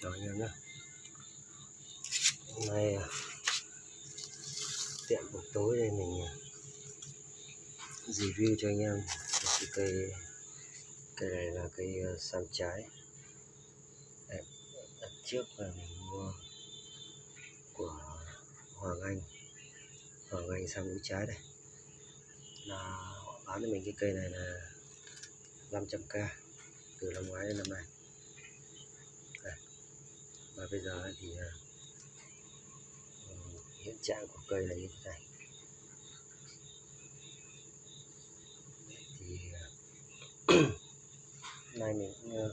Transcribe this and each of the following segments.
chào anh em nhé hôm nay à, tiện buổi tối đây mình à, review cho anh em cái cây cây này là cây ờ, sam trái. Đặt trước là mình mua của Hoàng Anh. Hoàng Anh sam mũi trái đây. Là họ bán cho mình cái cây này là 500k từ năm ngoái đến năm nay và bây giờ thì uh, hiện trạng của cây là như thế này thì uh, nay mình cũng uh,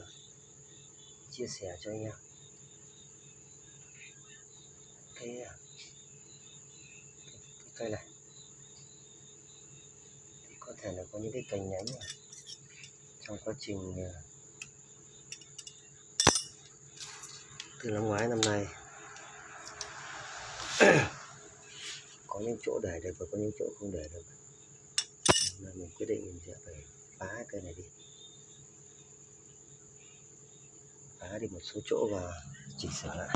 chia sẻ cho anh em cái, cái, cái cây này thì có thể là có những cái cành nhánh này. trong quá trình uh, từ năm ngoái năm nay. Có những chỗ để được và có những chỗ không để được. Nên mình quyết định mình sẽ phải phá cây này đi. Phá đi một số chỗ và chỉnh sửa lại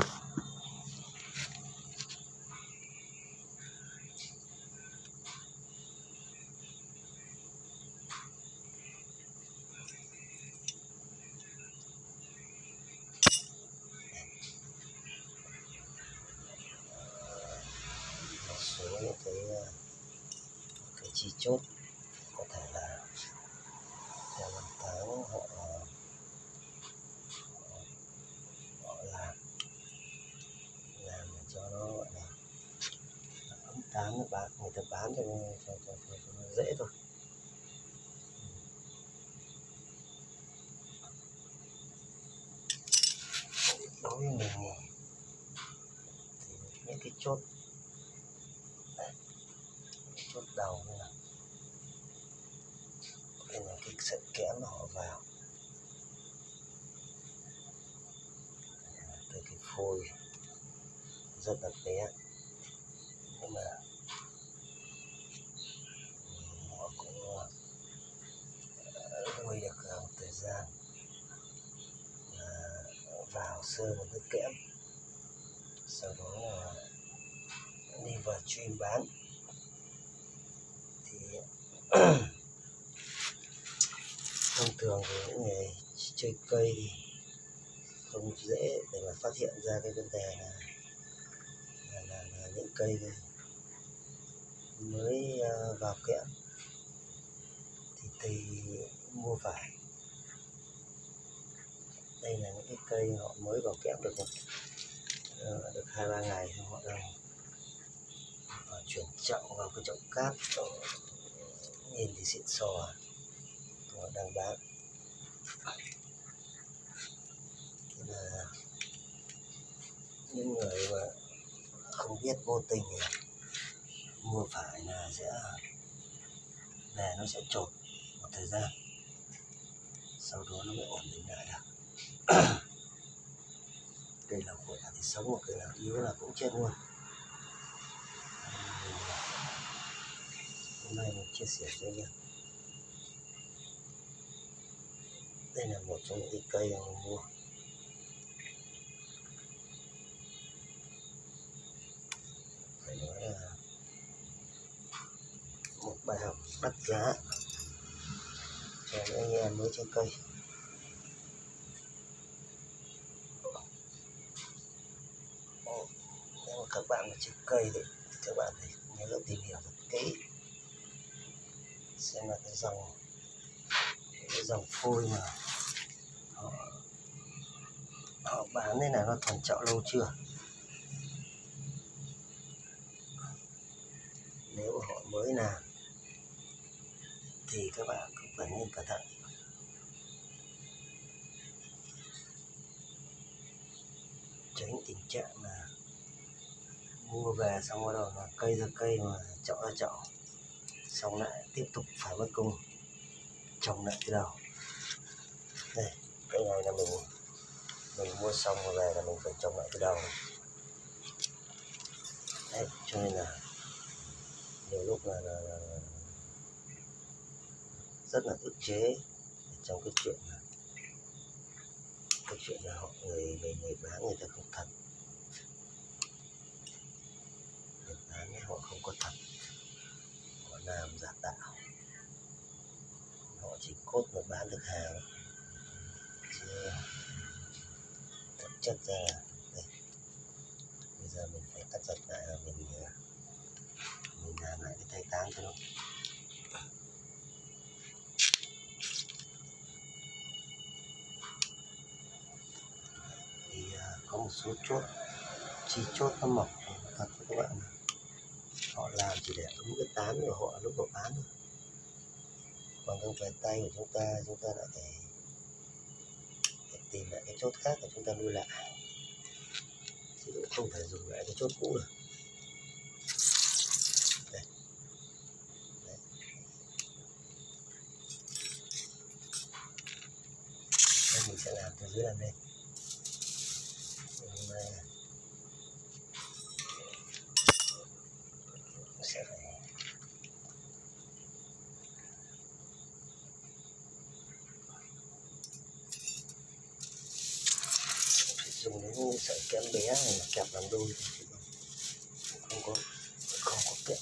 số những cái ờ, cái chi chốt. Có thể là theo năm tháng họ họ làm làm để cho nó gọi là ấm tám bán người ta bán cho, cho, cho, cho, cho nó dễ thôi đối với mình thì những cái chốt chốt đầu như này sẽ kẽm họ vào. Từ cái phôi rất là bé. Nhưng mà họ cũng ờ, nuôi được một thời gian. Vào sơ một cái kẽm. Sau đó là đi vào chuyên bán. Thì thông thường thì những người chơi cây thì không dễ để mà phát hiện ra cái vấn đề là là, là, là những cây này mới à, vào kẽm thì tùy mua phải. Đây là những cái cây họ mới vào kẽm được một ờ, được hai ba ngày họ đang chuyển trọng vào cái trọng cát nhìn thì xịn sò họ đang bán là những người mà không biết vô tình thì mua phải là sẽ về nó sẽ trột một thời gian. Sau đó nó mới ổn định lại được. Cây nào khỏe thì sống một cây nào yếu là cũng chết luôn. Hôm nay mình chia sẻ cho anh em đây là một trong những cây mà mình mua phải nói là một bài học đắt giá cho anh em mới chơi cây. Nếu mà các bạn mà chơi cây thì các bạn phải nhớ tìm hiểu thật kỹ. Xem là cái dòng cái dòng phôi mà họ, họ bán đây là nó còn chậu lâu chưa? Nếu họ mới làm, thì các bạn cũng phải nên cẩn thận. Tránh tình trạng là mua về xong bắt đầu là cây ra cây mà chậu ra chậu xong lại tiếp tục phải mất công trồng lại từ đầu. Đây, cái này là mình mình mua xong rồi về là mình phải trồng lại từ đầu. Đấy, cho nên là nhiều lúc là, là, là, rất là ức chế trong cái chuyện là cái chuyện là họ người người người bán người ta không thật. Người bán họ không có thật. Họ làm giả tạo. Họ chỉ cốt mà bán được hàng. Chất ra. Là đây. Bây giờ mình phải cắt giật lại là mình ờ, mình làm lại cái tay tán cho nó. Thì ờ, có một số chốt, chi chốt nó mỏng thật các bạn họ làm chỉ để đúng cái tán của họ, lúc họ bán thôi. Còn không phải tay của chúng ta chúng ta đã thể phải tìm lại cái chốt khác để chúng ta nuôi lại. Thì cũng không thể dùng lại cái chốt cũ được. Đây. Đây mình sẽ làm từ dưới làm lên mình à, sẽ phải dùng những sợi kẽm bé này mà kẹp làm đôi không có không có kẽm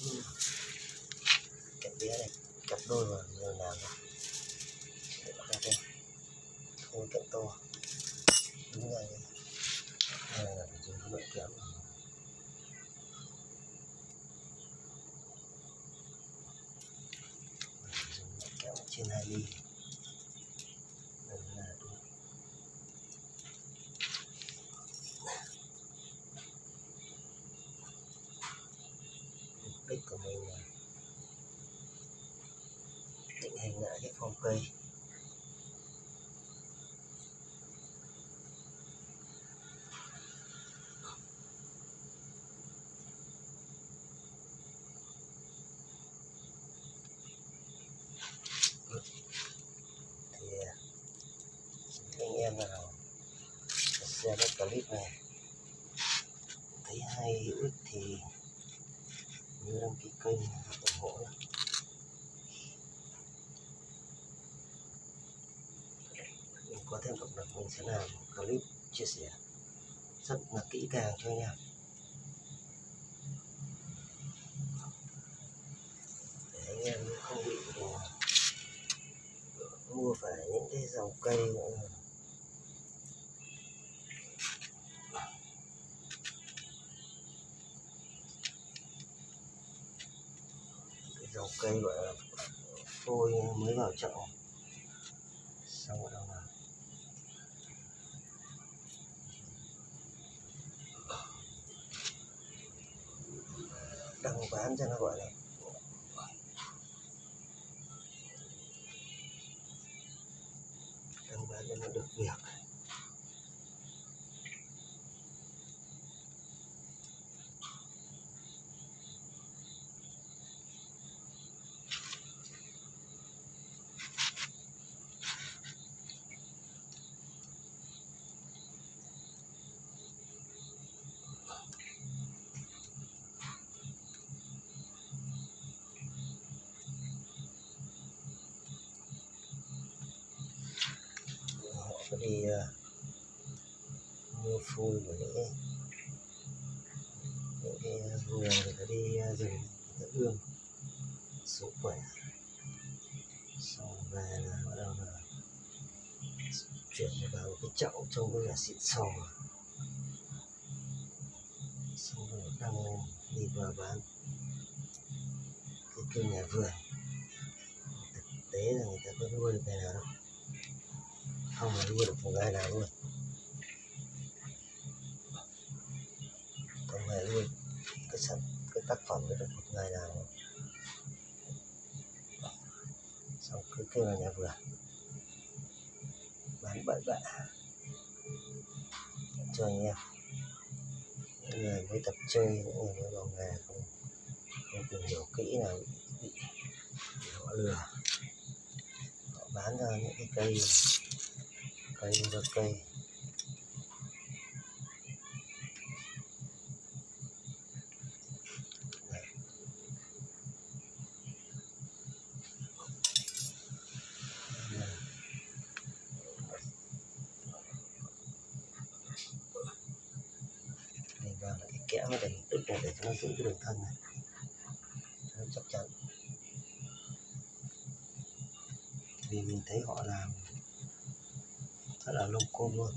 kẽm bé này, kẹp đôi mà giờ làm đâu kẹp đây. Không kẽm to. Đúng rồi. Này là phải dùng cái loại kẽm trên hai ly Đây là đúng mục của mình là định hình lại cái phòng cây thì anh em nào xem cái clip này, thấy hay hữu ích thì nhớ đăng ký kênh ủng hộ nhé. mình có thêm động lực, mình sẽ làm một clip chia sẻ rất là kỹ càng cho anh em để anh em không bị ờ, mua phải những cái dòng cây uh, cái dòng cây gọi là phôi mới vào chậu xong rồi đâu là đăng bán cho nó gọi là phải đi ờ, mua phôi của những những cái vườn người ta đi ờ, rừng người ta ươm khỏe. Xong về là bắt đầu là chuyển vào cái chậu trông có vẻ xịn sò. Xong rồi đăng lên, đi vào bán cái kênh nhà vườn. Thực tế là người ta có nuôi được nào đâu không là nuôi được một ngày nào luôn. Không hề luôn. Cái sản cái tác phẩm được một ngày nào. Luôn. xong cứ kêu là nhà vừa bán bậy bạ. Cho anh em. Những người mới tập chơi những người mới vào nghề không không tìm hiểu kỹ là bị, bị, bị họ lừa. Họ bán ra những cái cây cây ra cây Đấy. Đây. cái kẽm để đứt này để cho nó giữ cái đường thân này cho nó chắc chắn vì mình thấy họ làm rất là lung cung luôn.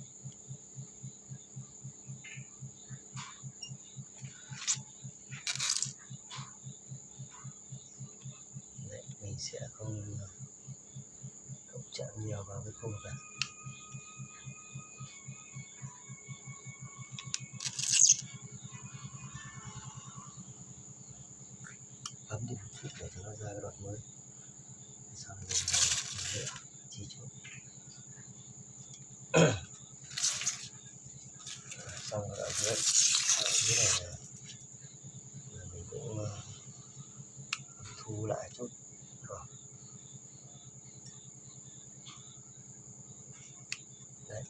Đấy, mình sẽ không không chạm nhiều vào cái khung này bấm đi một chút để cho nó ra cái đoạn mới sau này mình lựa chi chút xong rồi ở dưới ở dưới này là, là mình cũng uh, thu lại chút rồi đấy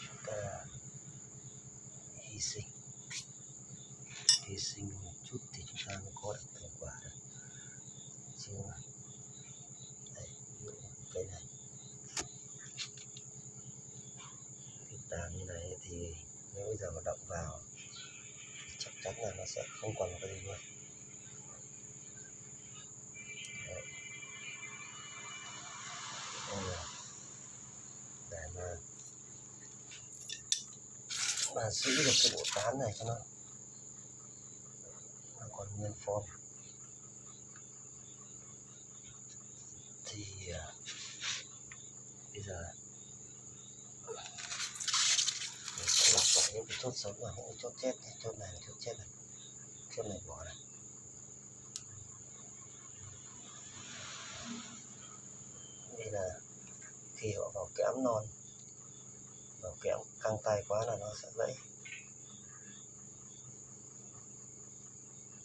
chúng ta hy sinh hy sinh một chút thì chúng ta mới có được thành quả được chứ đây ví dụ cây này thịt tàn như này thì nếu bây giờ mà động vào thì chắc chắn là nó sẽ không còn cái gì luôn Đấy. Đây là để mà mà giữ được cái bộ tán này cho nó nó còn nguyên form thì uh, bây giờ mình sẽ lọc lại những cái chốt sống và những chốt chết này chốt này chốt chết này chốt này bỏ này. Đây là khi họ vào kẽm non, vào kẽm căng tay quá là nó sẽ gãy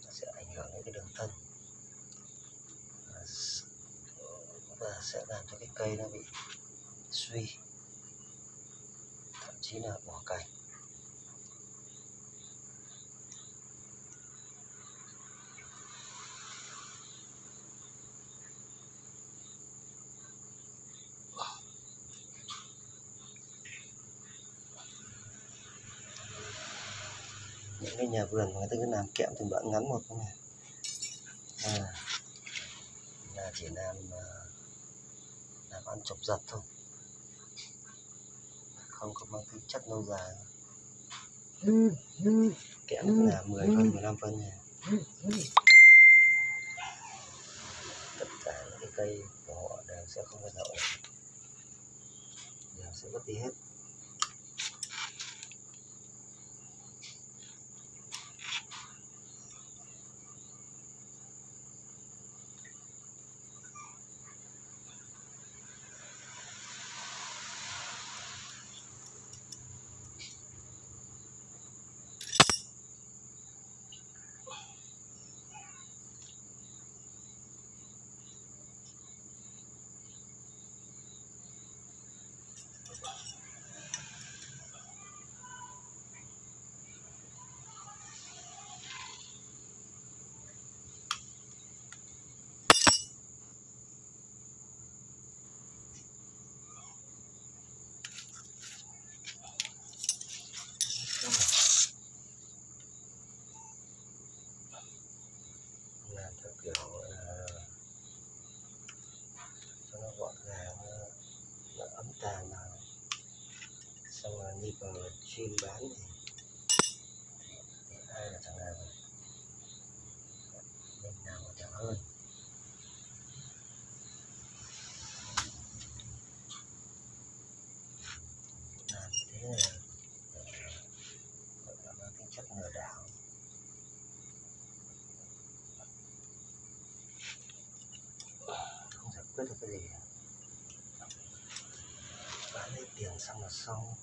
nó sẽ ảnh hưởng đến cái đường thân. Và sẽ làm cho cái cây nó bị suy. Thậm chí là bỏ cành những cái nhà vườn người ta cứ làm kẽm từng đoạn ngắn một không này. À, là chỉ làm à, làm ăn chụp giật thôi. Không có mang tính chất lâu dài. Kẽm là 10 phân 15 phân này. Tất cả những cái cây của họ đều sẽ không phải đậu đều sẽ mất đi hết làm theo kiểu là cho nó gọn gàng nó, nó ấm tàn vào xong rồi đi vào chuyên bán thì, thì ai là chẳng làm mình làm còn chẳng hơn làm như thế là để gọi là mang tính chất lừa đảo không được cái gì bán lấy tiền xong là xong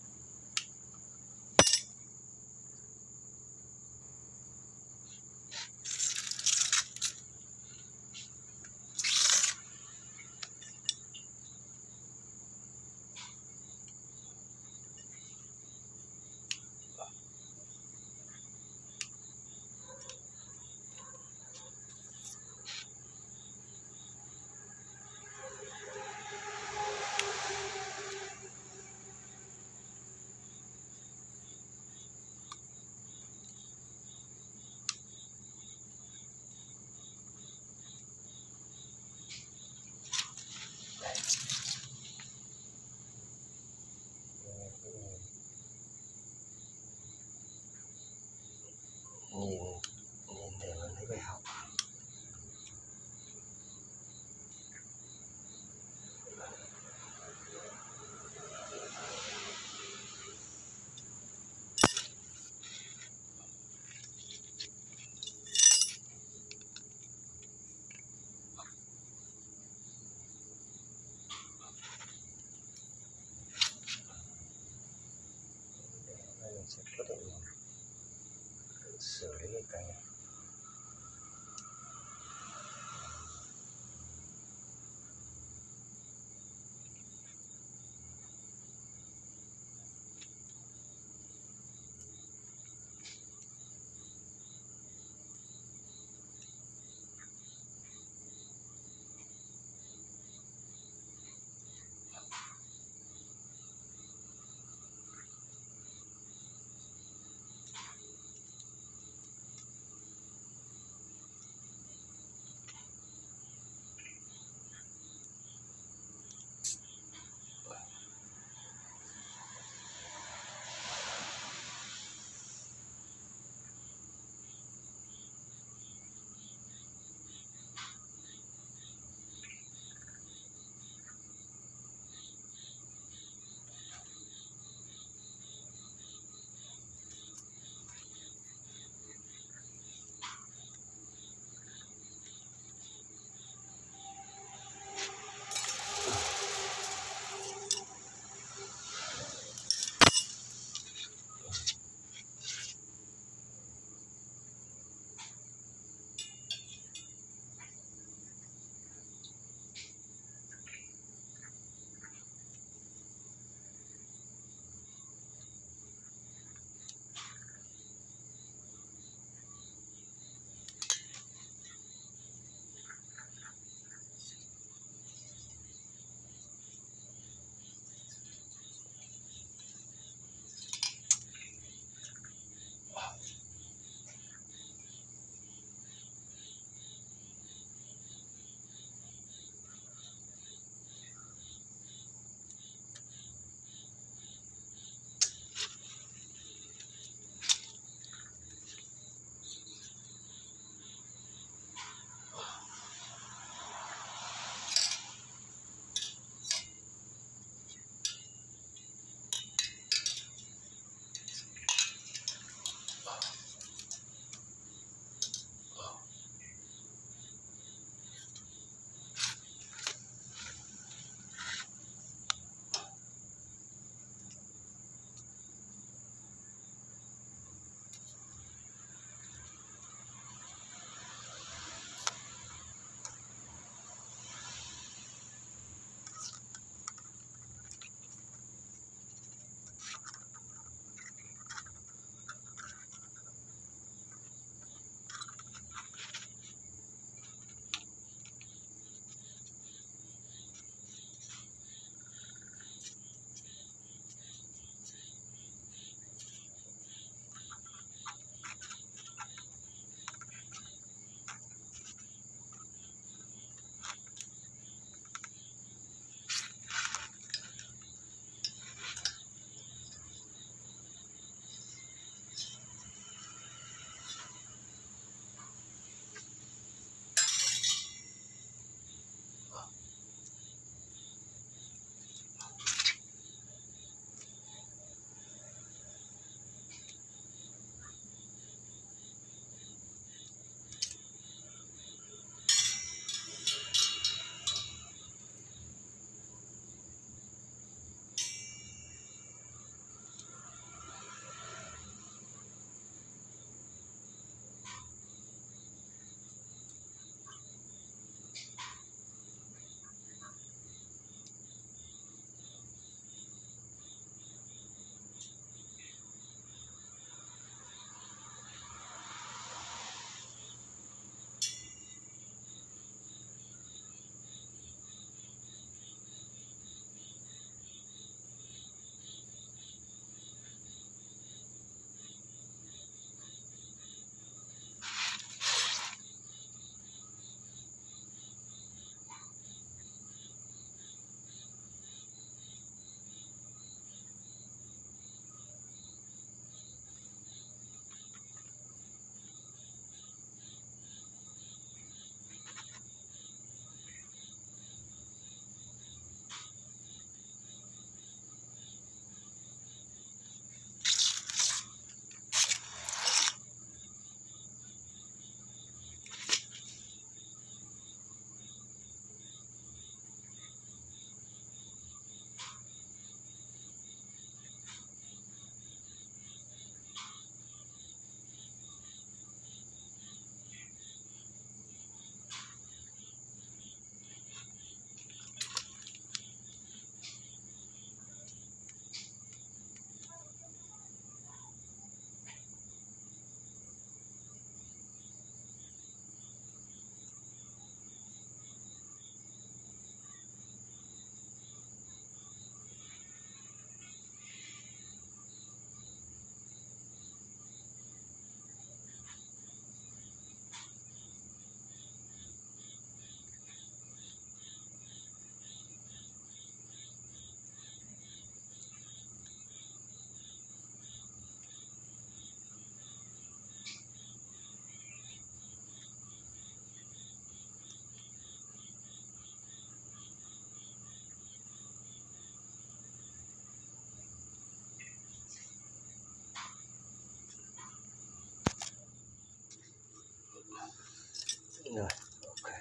rồi ok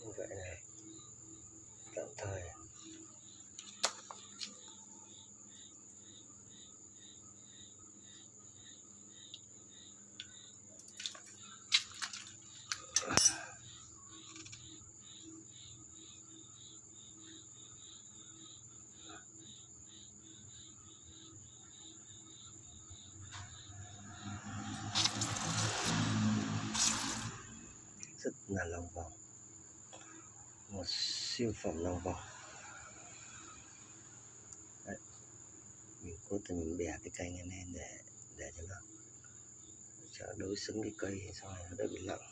như vậy này tạm thời rất là lòng vòng. Một siêu phẩm lòng vòng. Đấy. mình cố tình mình bẻ cái cây này lên để để cho nó cho đối xứng cái cây sau này nó đỡ bị lặng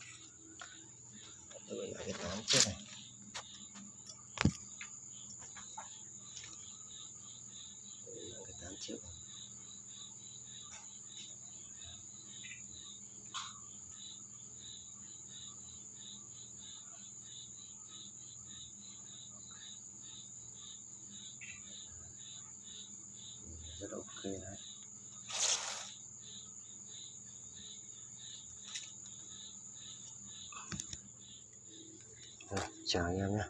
đỡ bị lặng cái tán trước này cái tán trước này. rất ok đấy rồi, chào anh em nhé